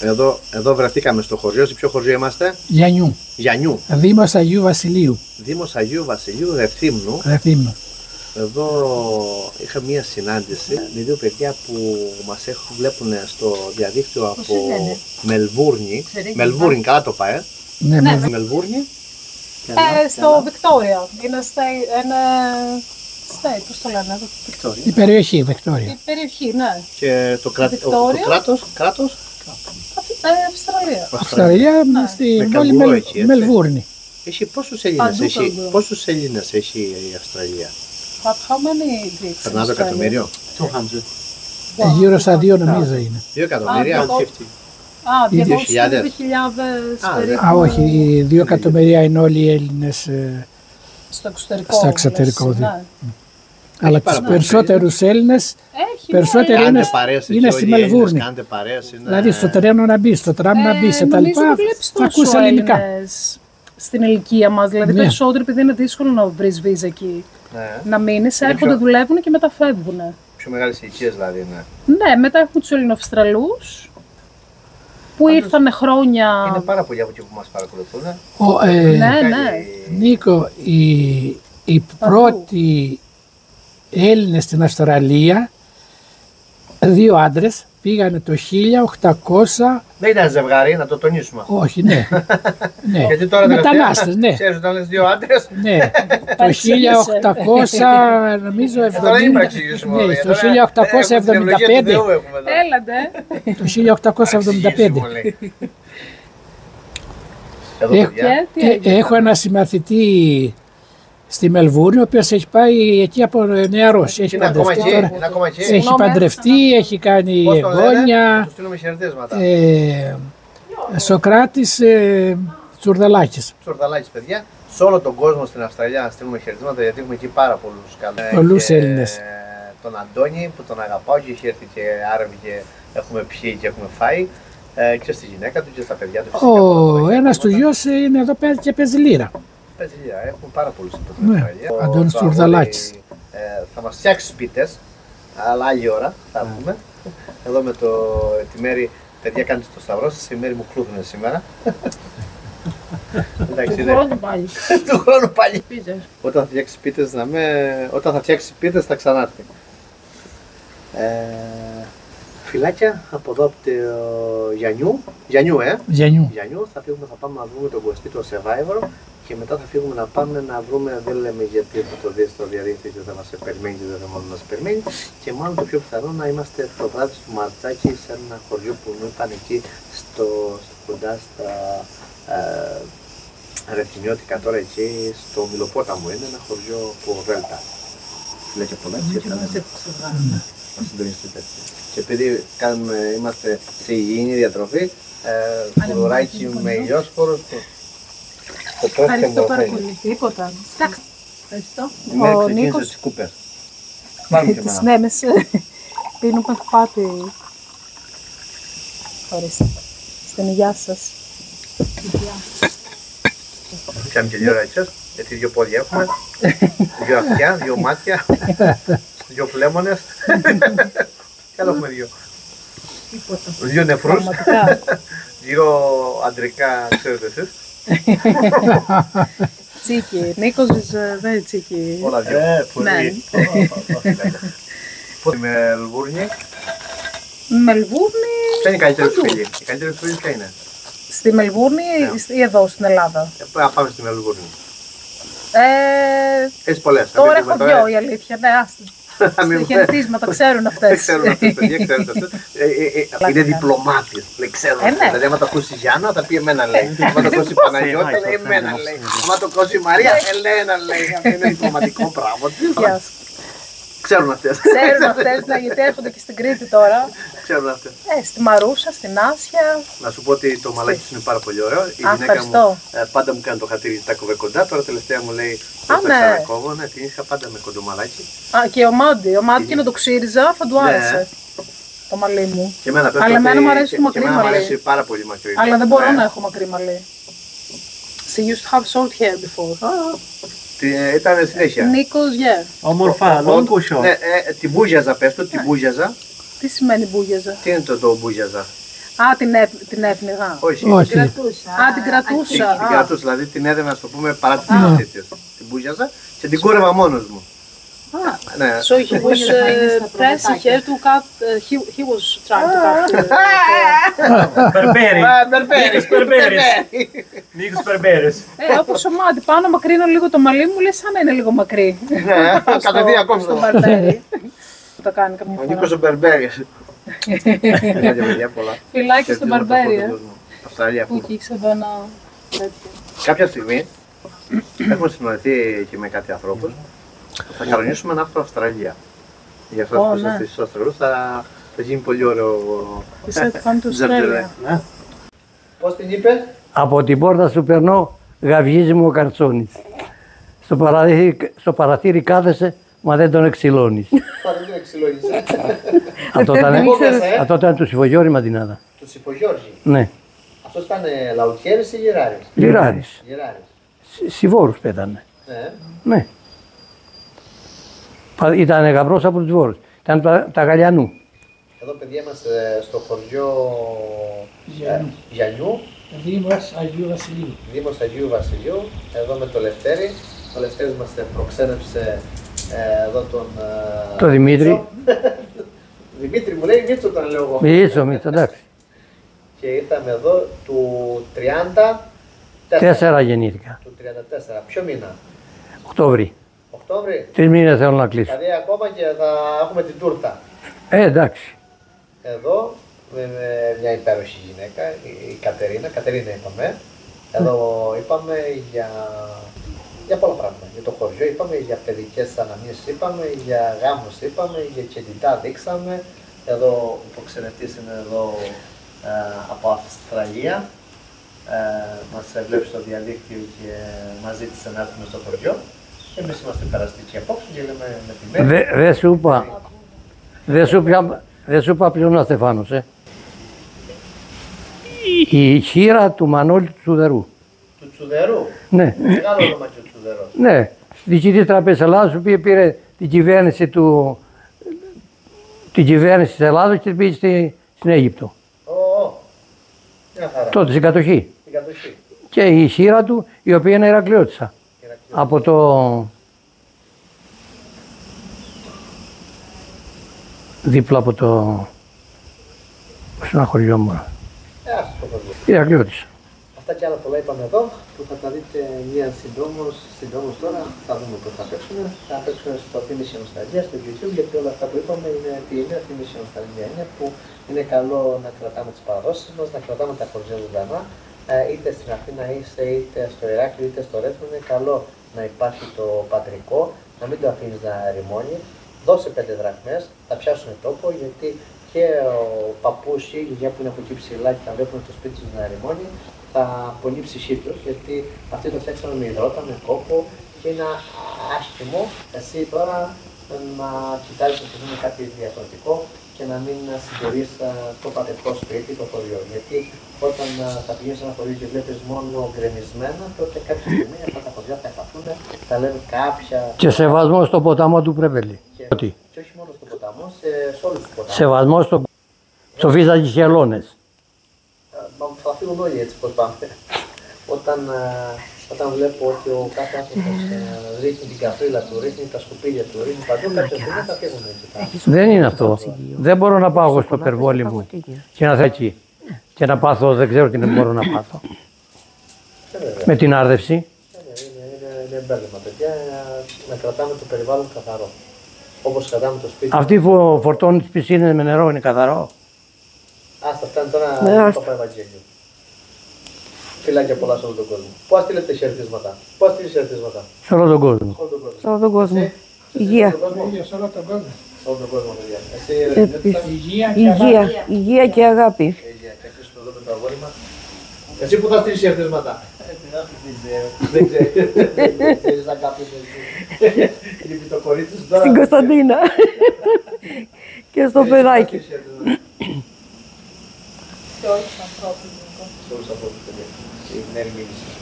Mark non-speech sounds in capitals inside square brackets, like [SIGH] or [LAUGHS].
Εδώ, εδώ βρεθήκαμε στο χωριό. Σε ποιο χωριό είμαστε, Γιανιού. Γιανιού. Δήμος Αγίου Βασιλείου. Δήμος Αγίου Βασιλείου Ρεθύμνου. Ρεθύμνου. Εδώ είχα μία συνάντηση με δύο παιδιά που μας έχουν, βλέπουν στο διαδίκτυο από λένε; Μελβούρνη. Ξέρετε, Μελβούρνη, καλά το πάει. ε. Ναι, Ναι. με- Μελβούρνη. Ε, στο Βικτόρια. Είναι state, ένα state, πώς το λένε, εδώ. η περιοχή, Βεκτόρια. η περιοχή, ναι. Και το, κρα... το, το Βικτόρια. κράτος, κράτος. Ε, Αυστραλία. Αυστραλία Ναι. στη Με πόλη καγκουρό Μελ- εκεί, έτσι. Μελβούρνη. Έχει πόσους Έλληνες Παντού έχει, καγκουρό. πόσους Έλληνες έχει η Αυστραλία; But how many Greeks Περνά in το Australia? εκατομμύριο. 200. Ε, Γύρω στα δύο νομίζω είναι. Δύο εκατομμύρια. Α, το- 150. Α, Ή 250.000 Α, περίπου Α, όχι, οι δύο εκατομμυρία είναι όλοι οι Έλληνες, ε, στο εξωτερικό. στο λες, εξωτερικό, ναι. Αλλά πάρα τους πολύ. περισσότερους Έλληνες, Έχει, Περισσότεροι ναι, είναι- Κάντε παρέες είναι εκεί στη όλοι οι Έλληνες, Μελβούρνη. Κάντε παρέες. Είναι... δηλαδή στο τρένο να μπεις, στο τραμ να μπεις, σε τα Ε, νομίζω λοιπά, δεν βλέπεις θα τόσο ακούσει ελληνικά. Έλληνες στην ηλικία μας. Δηλαδή Ναι. περισσότερο επειδή είναι δύσκολο να βρεις βίζα εκεί. Ναι. Να μείνεις, Είναι έρχονται, πιο- δουλεύουν και μετά φεύγουν. Πιο μεγάλες ηλικίες δηλαδή είναι. Ναι, μετά έχουμε τους Ελληνοαυστραλούς που ήρθαν χρόνια. Είναι πάρα πολλοί από εκεί που μας παρακολουθούν. Ο, ε, Ναι, Κάνει- ναι. Νίκο, οι, οι πρώτοι Έλληνες στην Αυστραλία, δύο άντρες, πήγανε το 1800, Δεν ήταν ζευγάρι, να το τονίσουμε. αυτό. όχι, ναι, [LAUGHS] ναι. Γιατί τώρα μετανάστες, ναι, Ξέρεις όταν λες δύο άντρες, ναι. [LAUGHS] το Παρεξήγησε. 1800, νομίζω, Ε, τώρα δεν 70, παρεξηγήσουμε. ναι, όλοι. στο Τώρα, ε, έχουμε την ευλογία του 1875, Θεού έχουμε εδώ. Έλατε. το 1875. Παρεξηγήσουμε, λέει. Εδώ Έχω- παιδιά, Και τι Ε, έγινε; έχω ένα συμμαθητή στη Μελβούρνη, ο οποίος έχει πάει εκεί από νεαρός. Έχει είναι ακόμα παντρευτεί εκεί, τώρα. είναι ακόμα εκεί. Έχει Συγγνώμη, παντρευτεί, έχει κάνει Πώς το λένε, εγγόνια. τους στείλουμε χαιρετίσματα. Ε, Σοκράτης ε, Τσουρδαλάκης. Τσορδαλάκης παιδιά, σε όλο τον κόσμο στην Αυστραλία να στείλουμε χαιρετίσματα γιατί έχουμε εκεί πάρα πολλούς καλούς. Πολλούς Και Έλληνες. Τον Αντώνη που τον αγαπάω και έχει έρθει και Άραβη και έχουμε πιει και έχουμε φάει. Ε, και στη γυναίκα του και στα παιδιά του. φυσικά, Ο πολλά ένας του πράγματα. γιος είναι εδώ πέρα και παίζει λύρα. Παίζει λίρα, έχουμε πάρα πολλούς εδώ στην Ναι, Αυστραλία. ο Αντώνης Το Τσουρδαλάκης. αγόρι, ε, θα μας φτιάξει σπίτες, αλλά άλλη ώρα θα Ναι. πούμε. Εδώ με το, τη μέρη, παιδιά κάνετε το σταυρό σας, η μέρη μου κλούδουνε σήμερα. [LAUGHS] Εντάξει, ναι. Χρόνο πάλι. [LAUGHS] του χρόνου πάλι. Πίζες. Όταν θα φτιάξει πίτες να με... Όταν θα φτιάξει πίτες θα ξανάρθει. Ε, φυλάκια από εδώ από το Γιανιού. Γιανιού, ε. Γιανιού. Γιανιού θα φύγουμε, θα πάμε να δούμε τον Κωστή, το Survivor και μετά θα φύγουμε να πάμε να βρούμε, δεν λέμε γιατί θα το δεις στο διαδίκτυο και θα μας περιμένει και δεν θα μόνο μας περιμένει και μάλλον το πιο πιθανό να είμαστε το βράδυ στο Μαρτζάκι σε ένα χωριό που μου είπαν εκεί στο, στο κοντά στα ε, Ρεθιμιώτικα τώρα εκεί στο Μιλοπόταμο είναι ένα χωριό από Δέλτα. Λέει και πολλά έτσι, θα να συντονιστείτε. Και επειδή κάνουμε, είμαστε σε υγιεινή διατροφή, ε, κουλουράκι με ηλιόσπορο, το, το πόφκο Ευχαριστώ πάρα μορφαίνει. πολύ. Τίποτα. Εντάξει. Ευχαριστώ. Μέχρι Ο ξεκίνησε Νίκος τις κούπες. Πάρουμε και της εμένα. Νέμες πίνουμε πάτη. Ορίστε. Στην υγειά σας. Πιάμε και δύο ράτσες, γιατί δύο πόδια έχουμε, δύο αυτιά, δύο μάτια, δύο φλέμονες. Κι άλλο έχουμε δύο. Δύο νεφρούς, Πραγματικά. δύο αντρικά, ξέρετε εσείς. Τσίκι. Νίκος is uh, very τσίκι. Όλα δύο. Ε, Ναι. [LAUGHS] Πού στη Μελβούρνη, Μελβούρνη. ποια είναι η καλύτερη σου παντού. φίλη; Η καλύτερη σου φίλη ποια είναι; Στη Μελβούρνη Ναι. ή εδώ στην Ελλάδα; Ε, Πάμε πάμε στη Μελβούρνη. Ε, Έχεις πολλές. τώρα να έχω μην πούμε δυο η αλήθεια. Ναι, άστα. Να μην πούμε. Χαιρετίσματα, ξέρουν Δεν αυτές. ξέρουν αυτές, παιδιά, ξέρουν αυτές. [LAUGHS] Ε, ε, ε, Είναι διπλωμάτης, λέει, ξέρουν Ε, αυτές. ναι. Δηλαδή, άμα το ακούσει η Γιάννα, θα πει εμένα λέει. Άμα το ακούσει η [LAUGHS] Παναγιώτα, λέει εμένα λέει. Άμα το ακούσει η Μαρία, Ελένα λέει. [LAUGHS] Αυτό είναι διπλωματικό πράγμα. Τι θα- Γεια σου. Ξέρουν αυτές. Ξέρουν αυτές, ναι, γιατί έρχονται και στην Κρήτη τώρα. Ξέρουν αυτές. Ε, στη Μαρούσα, στην Άσια. Να σου πω ότι το μαλάκι σου είναι πάρα πολύ ωραίο. Η Α, γυναίκα μου ευχαριστώ. ε, πάντα μου κάνει το χατήρι τα κοβε κοντά. Τώρα τελευταία μου λέει Α, πώς θα ναι. ξανακόβω. Ναι, την είχα πάντα με κοντό μαλάκι. Α, και ο Μάντι. Ο Μάντι και να το ξύριζα, θα του Ναι. άρεσε. Το μαλλί μου. Και εμένα πες Αλλά ότι- εμένα μου αρέσει και- το και μακρύ εμένα μου μαλλί. αρέσει πάρα πολύ μακρύ. Αλλά δεν μπορώ Ναι. να έχω μακρύ μαλλί. She used to have short hair before. Τι- ε, Ήταν συνέχεια. Νίκος, yeah. Όμορφα, Ο- ο- long or short. Ναι, ε, την μπούζιαζα, πες το, την μπούζιαζα. Τι σημαίνει μπούγιαζα; Τι είναι το, το μπούζιαζα. Α, την, έ, την έπνιγα. Όχι, Όχι. την- Κρατούσα. Α, την κρατούσα. την Α. κρατούσα, δηλαδή την έδαινα, να το πούμε, παρά τις θυσίες της. Την μπούζιαζα και την κούρευα μόνος μου. Ναι. So he [LAUGHS] was uh, pressing her to cut. Uh, he he was trying to cut. Uh, Μπερμπέρι. Α, μπερμπέρι. Νίκος Μπερμπέρης. Νίκος Μπερμπέρης. ε, όπως ο Μάτι, πάνω μακρύνω λίγο το μαλλί μου, λέει σαν να είναι λίγο μακρύ. Ναι, Κατευθείαν [LAUGHS] κόψω. Στο μπαρμπέρι. Που το κάνει κάποια Ο φορά. Νίκος ο Μπερμπέρης. [LAUGHS] Μια παιδιά πολλά. Φιλάκι στον Χαιρετίζουμε μπαρμπέρι, τον ε. κόσμο. Αυστραλία Που φούτ. εκεί ήξερα ένα τέτοιο. Κάποια στιγμή έχουμε συνοηθεί και με κάτι ανθρώπους. Θα κανονίσουμε να έρθω Αυστραλία. Για αυτούς Ω, που ναι. είστε στους Αυστραλούς θα, θα γίνει πολύ ωραίο. He said come to Τζαρτζελέ. Australia. Ναι. Πώς την είπες; Από την πόρτα σου περνώ, γαυγίζει μου ο καρτσόνης. Στο παραθύρι, στο παραθύρι κάθεσαι, μα δεν τον εξυλώνεις. [LAUGHS] Πάρα δεν εξυλώνησε. αυτό ήταν, ήξερες, ε. αυτό ήταν του Σιβογιώρη Μαντινάδα. Του Ιπογιώργη. Ναι, Αυτός ήταν λαουτιέρης ή γεράρης. Λιράρης. Γεράρης. Σι- Σιβόρους πέτανε. Ναι. Ναι. Πα- Ήταν γαμπρός από τους Βόρους. Ήταν τα, τα Γαλιανού. Εδώ παιδιά είμαστε στο χωριό Γιαννού. ε, Γιαννιού, Δήμος Αγίου Βασιλείου. Δήμος Αγίου Βασιλείου, εδώ με το Λευτέρη. Ο Λευτέρης μας προξένεψε ε, εδώ τον... ε, Το Δημήτρη. Μίτσο. [LAUGHS] Δημήτρη μου λέει Μίτσο τον λέω εγώ. Μίλησο, Μίτσο, εντάξει. [LAUGHS] Και ήρθαμε εδώ του 34. Τέσσερα γεννήθηκα. Του 34. Ποιο μήνα, Οκτώβρη. Οκτώβρη. Τρεις μήνες θέλω να κλείσω. Δηλαδή ακόμα και θα έχουμε την τούρτα. Ε, εντάξει. Εδώ με, με μια υπέροχη γυναίκα, η η Κατερίνα, Κατερίνα είπαμε. Εδώ είπαμε για, για πολλά πράγματα. Για το χωριό είπαμε, για παιδικές αναμνήσεις είπαμε, για γάμους είπαμε, για κεντητά δείξαμε. Εδώ ο προξενευτής είναι εδώ ε, από Αυστραλία. Ε, μας βλέπει στο διαδίκτυο και μας ζήτησε να έρθουμε στο χωριό. Εμείς είμαστε περαστικοί απόψε και λέμε με τη μέρη. Δεν δε σου είπα. Δεν σου, είπα- δεν σου είπα ποιον είναι ο Στεφάνος, ε. Η χείρα του Μανώλη του Τσουδερού. Του Τσουδερού. Ναι, Μεγάλο όνομα και ο Τσουδερός. ναι. Στη διοικητή τραπέζη Ελλάδας, η οποία πήρε την κυβέρνηση του, την κυβέρνηση της Ελλάδας και την πήγε στη, στην Αίγυπτο. Ω, ω. Μια χαρά. Τότε στην κατοχή. Την κατοχή. Και η χείρα του, η οποία είναι Ηρακλειώτισσα. Ηρακλείο. Από το... Δίπλα από το... Πώς είναι ένα χωριό μου. Ε, ας το πω. Ηρακλειώτισσα. Αυτά και άλλα πολλά είπαμε εδώ που θα τα δείτε μία συντόμως, συντόμως τώρα. Θα δούμε πού θα παίξουν. Θα παίξουν στο Θύμηση Νοσταλγία, στο YouTube, γιατί όλα αυτά που είπαμε είναι τι είναι Θύμηση Νοσταλγία. Είναι που είναι καλό να κρατάμε τις παραδόσεις μας, να κρατάμε τα χωριά ζωντανά. Ε, είτε στην Αθήνα είστε, είτε στο Ηράκλειο, είτε στο Ρέθμο. Είναι καλό να υπάρχει το πατρικό, να μην το αφήνεις να ρημώνει. Δώσε πέντε δραχμές, θα πιάσουν τόπο γιατί και ο παππούς ή η γιαγιά που είναι από εκεί ψηλά και θα βλέπουν το σπίτι τους να ρημώνει, θα πολύ ψυχή του γιατί αυτοί το φτιάξαμε με υδρότα, με κόπο και είναι άσχημο εσύ τώρα να κοιτάζεις να είναι κάτι διαφορετικό και να μην συντηρείς α, το πατρικό σπίτι, το χωριό. Γιατί όταν α, θα πηγαίνεις σε ένα χωριό και βλέπεις μόνο γκρεμισμένα, τότε κάποια στιγμή αυτά τα χωριά θα χαθούν, θα λένε κάποια. Και σεβασμό στο ποταμό του Πρεβέλη. Και, Ότι. και όχι μόνο στον ποταμό, σε, σε όλους τους ποταμούς. Σεβασμό στο, στο Βίζα και Χελώνες. Ε, μα θα φύγουν όλοι έτσι πώς πάμε. όταν, ε, όταν βλέπω ότι ο κάθε άνθρωπος ε, ρίχνει την καφρίλα του, ρίχνει τα σκουπίδια του, ρίχνει παντού, κάποια στιγμή θα φύγουν έτσι. τα- Δεν είναι αυτό. Δεν μπορώ να πάω εγώ στο περβόλι μου και να θέλω εκεί. Και να πάθω, δεν ξέρω τι μπορώ να πάθω. Ε, βέβαια. Με την άρδευση. Ε, Είναι, είναι, είναι μπέρδεμα, παιδιά, ε, να κρατάμε το περιβάλλον καθαρό. Όπως κρατάμε το σπίτι. Αυτοί που φορτώνουν τις πισίνες με νερό είναι καθαρό. Άστα, αυτά είναι τώρα Ναι, το Ευαγγέλιο. Φιλάκια πολλά σε όλο τον κόσμο. Πώς στείλετε χαιρετίσματα. Πώς στείλετε χαιρετίσματα. Σε όλο τον κόσμο. Σε όλο τον κόσμο. Σε όλο τον κόσμο. Εσύ, Υγεία. σε όλο τον κόσμο. Ίδιο σε όλο τον κόσμο. Σε όλο τον κόσμο, παιδιά. Εσύ, ρε, Επίσης. Υγεία και Υγεία. αγάπη. Υγεία και αγάπη. Υγεία, και αφήσουμε εδώ με το αγόρι μας. Εσύ που θα στείλεις χαιρετίσματα. Δεν ξέρεις. Δεν ξέρεις να κάποιος εσύ. Λείπει το κορίτσι σου τώρα. Στην Κωνσταντίνα. και στο Εσύ που θα παιδάκι. στείλεις χαιρετίσματα. Και όλους τους ανθρώπους. γενικώ. Σε όλους τους ανθρώπους, παιδιά. Η Νέρη μίλησε.